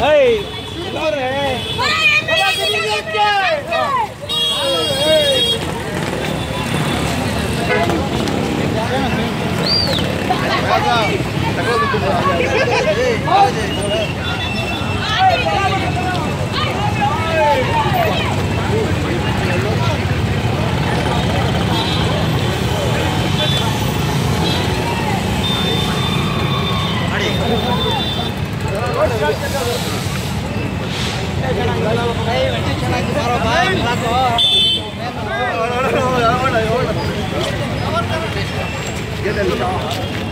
भाई दूर है Get them.